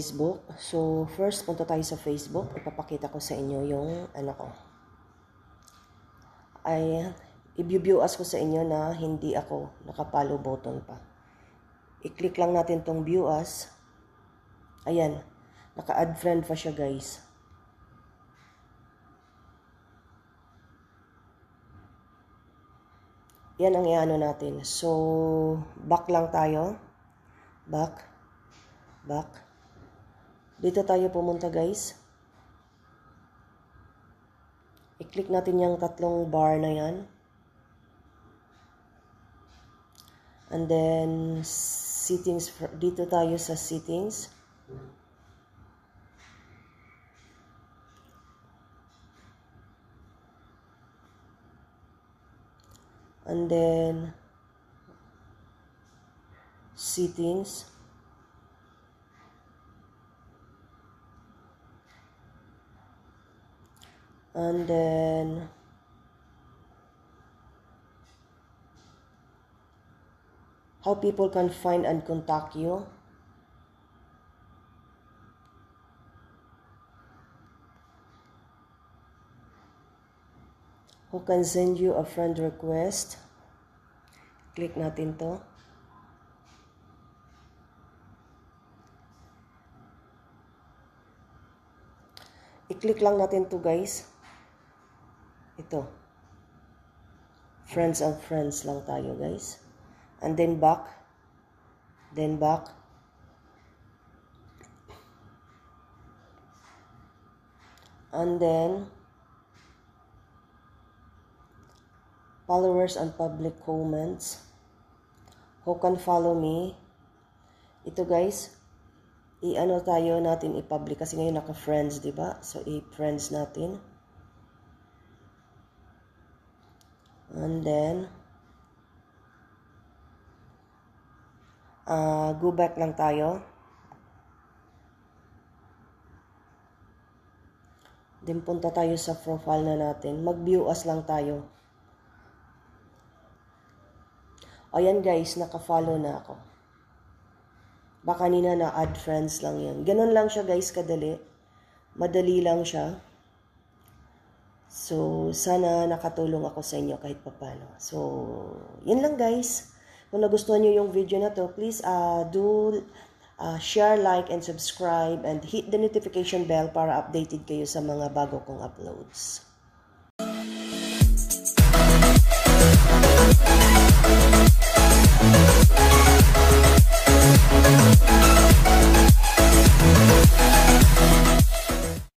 Facebook. So, first, punta tayo sa Facebook. Ipapakita ko sa inyo yung ano ko. Ay, i-view as ko sa inyo na hindi ako nakapalo button pa. I-click lang natin tong view as. Ayan. Naka-add friend pa siya guys. Yan ang iano natin. So, back lang tayo. Back. Back. Dito tayo pumunta guys. I-click natin yung tatlong bar na yan. And then, settings, dito tayo sa settings. and then settings and then how people can find and contact you who can send you a friend request. Click natin to. I-click lang natin to guys. Ito. Friends and friends lang tayo guys. And then back. Then back. And then followers and public comments. Who can follow me? Ito guys, i-ano tayo natin i-public kasi ngayon naka-friends, di ba? So i-friends natin. And then uh, go back lang tayo. Then punta tayo sa profile na natin. Mag-view as lang tayo. Ayan guys, naka-follow na ako. Baka kanina na-add friends lang yun. Ganun lang siya guys, kadali. Madali lang siya. So, sana nakatulong ako sa inyo kahit papano. So, yun lang guys. Kung nagustuhan nyo yung video na to, please uh, do uh, share, like, and subscribe and hit the notification bell para updated kayo sa mga bago kong uploads.